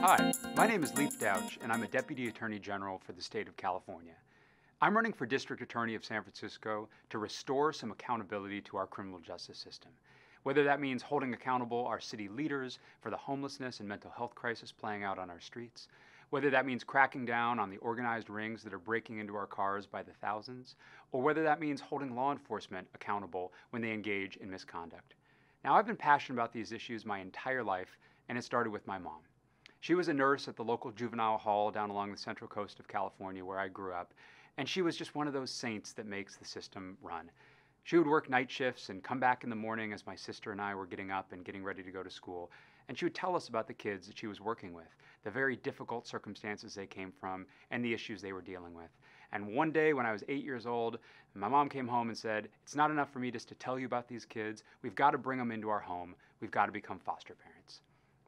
Hi, my name is Leif Dautch, and I'm a Deputy Attorney General for the state of California. I'm running for District Attorney of San Francisco to restore some accountability to our criminal justice system. Whether that means holding accountable our city leaders for the homelessness and mental health crisis playing out on our streets, whether that means cracking down on the organized rings that are breaking into our cars by the thousands, or whether that means holding law enforcement accountable when they engage in misconduct. Now, I've been passionate about these issues my entire life, and it started with my mom. She was a nurse at the local juvenile hall down along the central coast of California where I grew up, and she was just one of those saints that makes the system run. She would work night shifts and come back in the morning as my sister and I were getting up and getting ready to go to school, and she would tell us about the kids that she was working with, the very difficult circumstances they came from, and the issues they were dealing with. And one day when I was eight years old, my mom came home and said, It's not enough for me just to tell you about these kids. We've got to bring them into our home. We've got to become foster parents.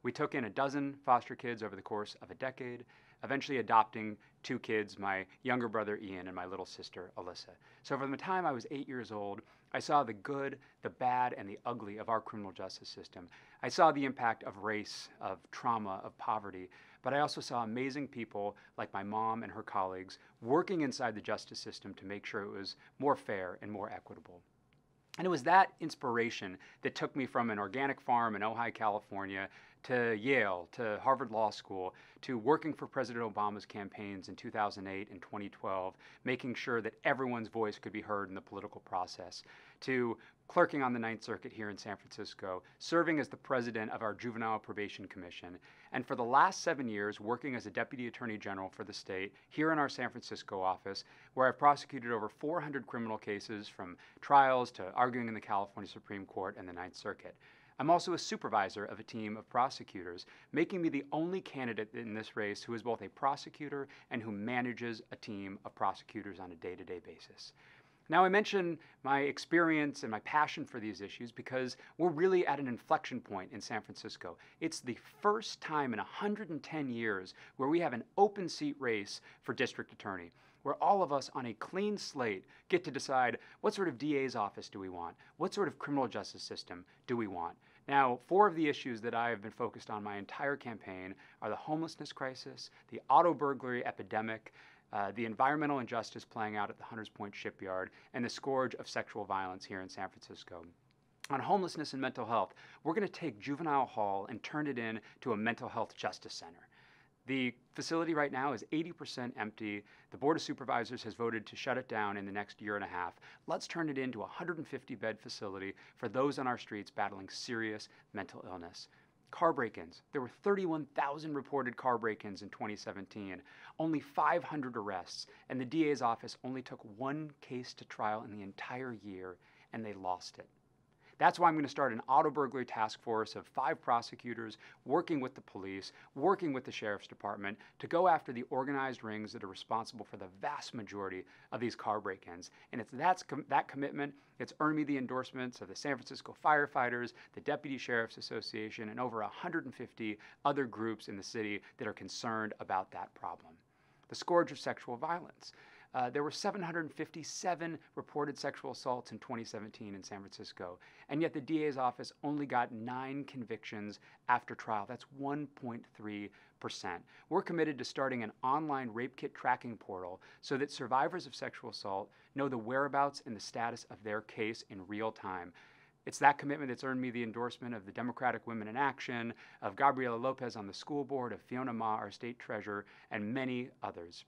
We took in a dozen foster kids over the course of a decade, eventually adopting two kids, my younger brother Ian and my little sister Alyssa. So from the time I was eight years old, I saw the good, the bad, and the ugly of our criminal justice system. I saw the impact of race, of trauma, of poverty, but I also saw amazing people like my mom and her colleagues working inside the justice system to make sure it was more fair and more equitable. And it was that inspiration that took me from an organic farm in Ojai, California, to Yale, to Harvard Law School, to working for President Obama's campaigns in 2008 and 2012, making sure that everyone's voice could be heard in the political process, to clerking on the Ninth Circuit here in San Francisco, serving as the president of our Juvenile Probation Commission, and for the last seven years working as a Deputy Attorney General for the state here in our San Francisco office, where I've prosecuted over 400 criminal cases from trials to arguing in the California Supreme Court and the Ninth Circuit. I'm also a supervisor of a team of prosecutors, making me the only candidate in this race who is both a prosecutor and who manages a team of prosecutors on a day to day basis. Now, I mention my experience and my passion for these issues because we're really at an inflection point in San Francisco. It's the first time in 110 years where we have an open seat race for district attorney where all of us on a clean slate get to decide what sort of DA's office do we want? What sort of criminal justice system do we want? Now, four of the issues that I have been focused on my entire campaign are the homelessness crisis, the auto burglary epidemic, uh, the environmental injustice playing out at the Hunters Point shipyard, and the scourge of sexual violence here in San Francisco. On homelessness and mental health, we're going to take Juvenile Hall and turn it into a mental health justice center. The facility right now is 80% empty. The Board of Supervisors has voted to shut it down in the next year and a half. Let's turn it into a 150 bed facility for those on our streets battling serious mental illness. Car break ins. There were 31,000 reported car break ins in 2017, only 500 arrests, and the DA's office only took one case to trial in the entire year, and they lost it. That's why I'm going to start an auto burglary task force of five prosecutors working with the police, working with the sheriff's department to go after the organized rings that are responsible for the vast majority of these car break ins. And it's that's com- that commitment that's earned me the endorsements of the San Francisco firefighters, the Deputy Sheriff's Association, and over 150 other groups in the city that are concerned about that problem. The scourge of sexual violence. Uh, there were 757 reported sexual assaults in 2017 in San Francisco, and yet the DA's office only got nine convictions after trial. That's 1.3%. We're committed to starting an online rape kit tracking portal so that survivors of sexual assault know the whereabouts and the status of their case in real time. It's that commitment that's earned me the endorsement of the Democratic Women in Action, of Gabriela Lopez on the school board, of Fiona Ma, our state treasurer, and many others.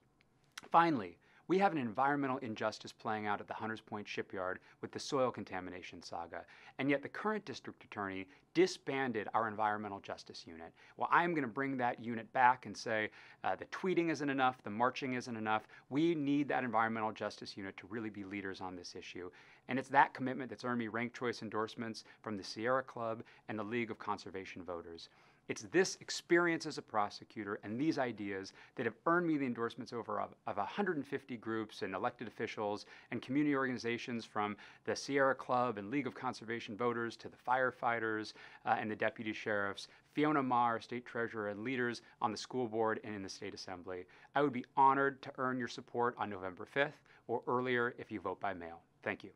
Finally, we have an environmental injustice playing out at the Hunters Point shipyard with the soil contamination saga, and yet the current district attorney disbanded our environmental justice unit. Well, I'm going to bring that unit back and say uh, the tweeting isn't enough, the marching isn't enough. We need that environmental justice unit to really be leaders on this issue. And it's that commitment that's earned me rank choice endorsements from the Sierra Club and the League of Conservation Voters. It's this experience as a prosecutor and these ideas that have earned me the endorsements over of, of 150 groups and elected officials and community organizations from the Sierra Club and League of Conservation Voters to the firefighters uh, and the deputy sheriffs, Fiona Ma, state treasurer, and leaders on the school board and in the state assembly. I would be honored to earn your support on November 5th or earlier if you vote by mail. Thank you.